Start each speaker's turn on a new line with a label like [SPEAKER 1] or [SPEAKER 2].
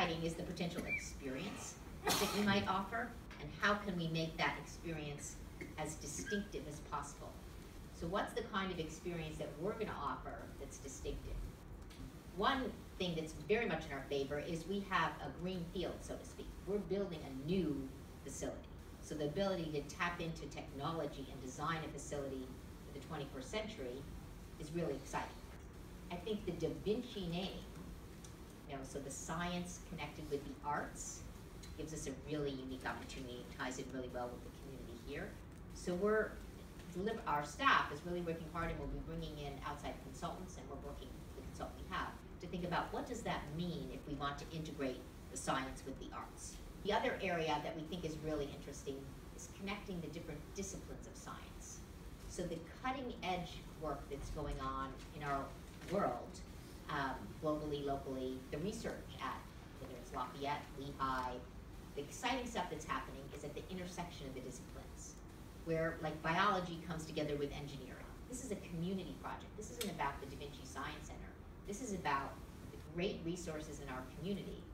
[SPEAKER 1] exciting is the potential experience that we might offer, and how can we make that experience as distinctive as possible. So what's the kind of experience that we're gonna offer that's distinctive? One thing that's very much in our favor is we have a green field, so to speak. We're building a new facility. So the ability to tap into technology and design a facility for the twenty-first century is really exciting. I think the Da Vinci name, you know, so the science connected with the arts gives us a really unique opportunity, It ties in really well with the community here. So we're, our staff is really working hard and we'll be bringing in outside consultants and we're working with the consultant we have to think about what does that mean if we want to integrate the science with the arts. The other area that we think is really interesting is connecting the different disciplines of science. So the cutting edge work that's going on in our world, um, globally, locally, the research at whether it's Lafayette, Lehigh, the exciting stuff that's happening is at the intersection of the disciplines, where like biology comes together with engineering. This is a community project. This isn't about the Da Vinci Science Center. This is about the great resources in our community